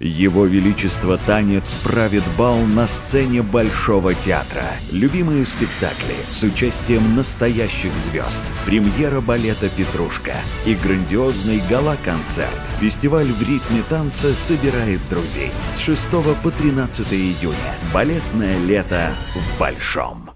Его Величество танец правит бал на сцене Большого театра. Любимые спектакли с участием настоящих звезд. Премьера балета «Петрушка» и грандиозный гала-концерт. Фестиваль в ритме танца собирает друзей. С 6 по 13 июня. Балетное лето в Большом.